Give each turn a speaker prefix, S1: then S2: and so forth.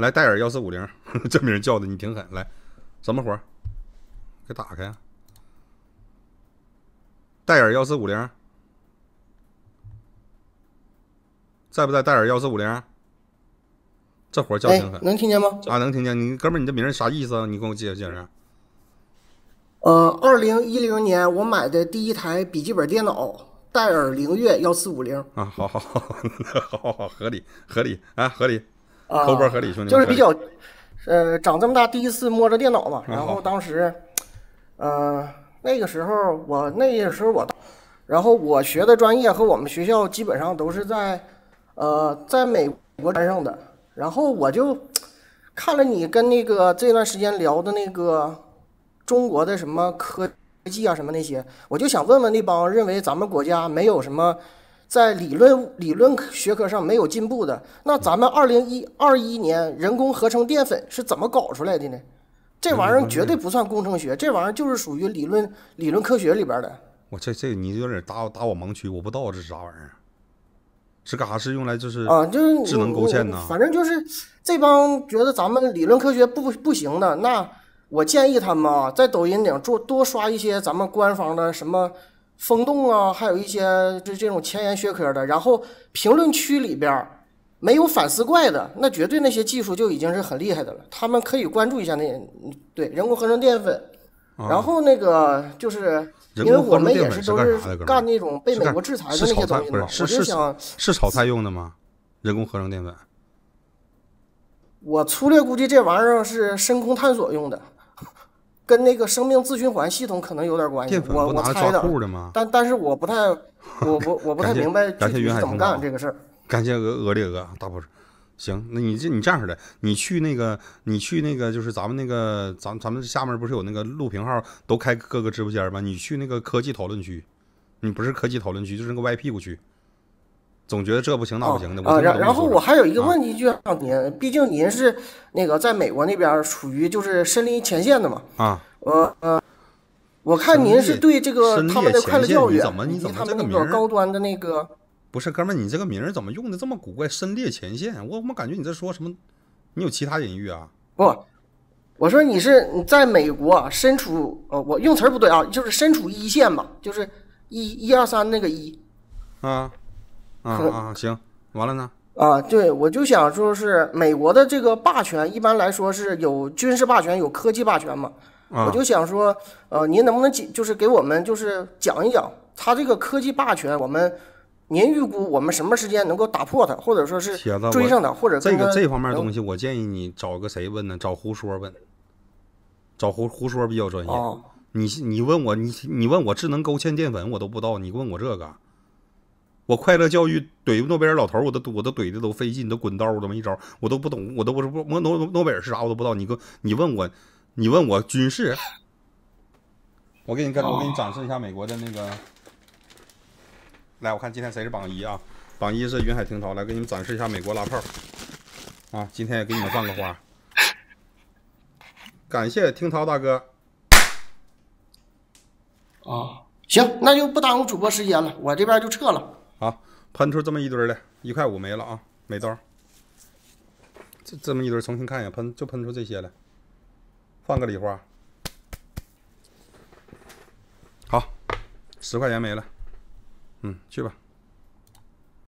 S1: 来戴尔幺四五零，这名叫的你挺狠。来，什么活儿？给打开啊、戴尔幺四五零，在不在？戴尔幺四五零，这活儿叫
S2: 哎
S1: 挺狠、，
S2: 能听见吗？
S1: 啊，能听见。你哥们儿，你这名儿啥意思啊？你给我解释解释。
S2: 呃，二零一零年我买的第一台笔记本电脑，戴尔灵越幺四五零
S1: 啊，好好好，好好好，合理合理啊，合理，
S2: 啊，就是比较，呃，长这么大第一次摸着电脑嘛，然后当时，呃，那个时候我那个时候我，然后我学的专业和我们学校基本上都是在，呃，在美国班上的，然后我就看了你跟那个这段时间聊的那个中国的什么科技啊什么那些，我就想问问那帮认为咱们国家没有什么。在理论理论学科上没有进步的，那咱们二零一二一年人工合成淀粉是怎么搞出来的呢？这玩意儿绝对不算工程学，这玩意儿就是属于理论理论科学里边的。
S1: 我这这你有点打我打我盲区，我不知道这是啥玩意儿，是干啥？是用来就是
S2: 啊，就是
S1: 智能勾芡呐
S2: 反正就是这帮觉得咱们理论科学不不行的，那我建议他们啊，在抖音顶做多刷一些咱们官方的什么风洞啊，还有一些就这种前沿学科的，然后评论区里边没有反思怪的，那绝对那些技术就已经是很厉害的了。他们可以关注一下那嗯对人工合成淀粉。然后那个就是，因为我们也
S1: 是
S2: 是都是
S1: 干
S2: 那种被美国制裁的那些东西嘛，我就是想
S1: 是炒菜用的吗？人工合成淀粉
S2: 我粗略估计这玩意儿是深空探索用的，跟那个生命自循环系统可能有点关系我我猜的。
S1: 裤的吗？
S2: 但但是我不太，我我我不太明白具
S1: 感谢
S2: 体是怎么干这个事儿。
S1: 感谢俄俄列俄大宝，行，那你这你这样式的，你去那个你去那个就是咱们那个咱咱们下面不是有那个录屏号都开各个直播间吗？你去那个科技讨论区，你不是科技讨论区，就是那个歪屁股区。总觉得这不行那不行的，
S2: 啊，
S1: 我
S2: 然然后我还有一个
S1: 啊
S2: 问题就让您，毕竟您是那个在美国那边儿属于就是身临前线的嘛，
S1: 啊，
S2: 我呃，我看您是对这个他们的快乐教育
S1: 你怎么你怎么这个名儿
S2: 高端的那个
S1: 不是哥们儿，你这个名儿怎么用的这么古怪？身列前线，我怎么感觉你在说什么？你有其他隐喻啊？
S2: 不，我说你是你在美国啊身处呃，我用词儿不对啊，就是身处一线吧，就是一一二三那个一
S1: 啊啊
S2: 可
S1: 啊！行，完了呢？
S2: 啊，对，我就想说是美国的这个霸权，一般来说是有军事霸权，有科技霸权嘛。
S1: 啊
S2: 我就想说，呃，您能不能解，就是给我们就是讲一讲他这个科技霸权，我们您预估我们什么时间能够打破它，或者说是追上它，或者
S1: 这个这方面东西，我建议你找个谁问呢？找胡说问，找胡胡说比较专业。
S2: 哦，
S1: 你你问我，你你问我智能勾芡淀粉，我都不知道，你问我这个，我快乐教育怼诺贝尔老头，我都我都怼的都费劲，都滚刀儿，都没一招，我都不懂，我都不是不诺诺诺贝尔是啥，我都不知道。你给我你问我，你问我军事，我给你跟我给你展示一下美国的那个，来，我看今天谁是榜一啊？榜一是云海听涛，来给你们展示一下美国拉炮啊！今天也给你们放个花，感谢听涛大哥。
S2: 啊，行，那就不耽误主播时间了，我这边就撤了。
S1: 好，喷出这么一堆来，一块五没了啊，美刀。这这么一堆重新看一下，喷就喷出这些来，换个礼花。好，十块钱没了，嗯，去吧。